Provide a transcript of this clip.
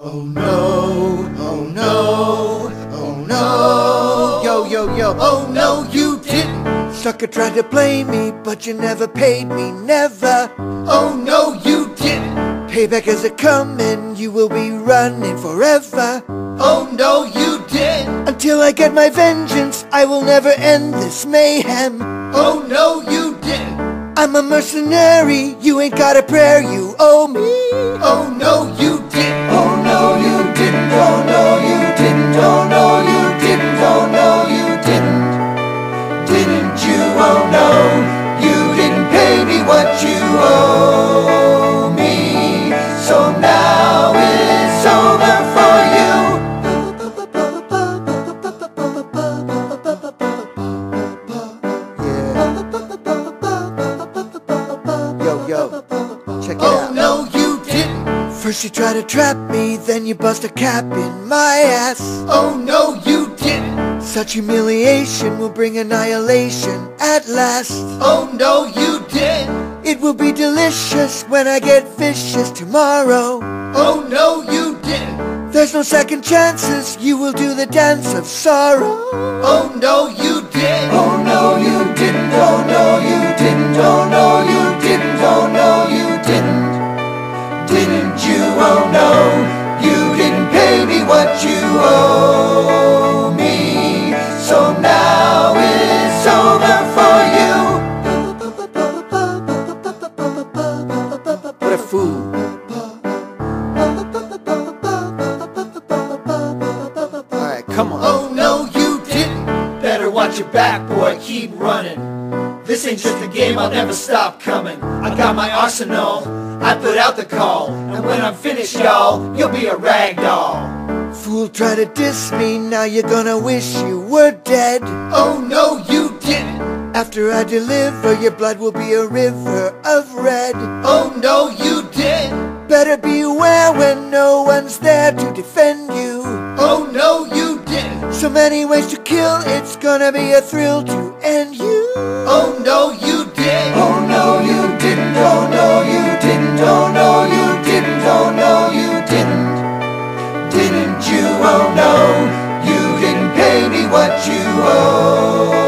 Oh no, oh no, oh no. Yo, yo, yo, oh no, you didn't. Sucker tried to play me, but you never paid me, never. Oh no, you didn't. Payback is a coming, you will be running forever. Oh no, you didn't. Until I get my vengeance, I will never end this mayhem. Oh no, you didn't. I'm a mercenary, you ain't got a prayer, you owe me. Oh no, you didn't. Yo, yo, check it oh, out. Oh no, you didn't. First you try to trap me, then you bust a cap in my ass. Oh no, you didn't. Such humiliation will bring annihilation at last. Oh no, you didn't. It will be delicious when I get vicious tomorrow. Oh no, you didn't. There's no second chances, you will do the dance of sorrow. Oh no, you didn't. Oh no, fool. Alright, come on. Oh no, you didn't. Better watch your back, boy. Keep running. This ain't just a game. I'll never stop coming. I got my arsenal. I put out the call, and when I'm finished, y'all, you'll be a rag doll. Fool try to diss me, now you're gonna wish you were dead. Oh no, you didn't. After I deliver, your blood will be a river of red. Oh no, you. Better beware when no one's there to defend you. Oh no, you didn't. So many ways to kill, it's gonna be a thrill to end you. Oh no, you didn't. Oh no, you didn't. Oh no, you didn't. Oh no, you didn't. Oh no, you didn't. Didn't you? Oh no, you didn't pay me what you owe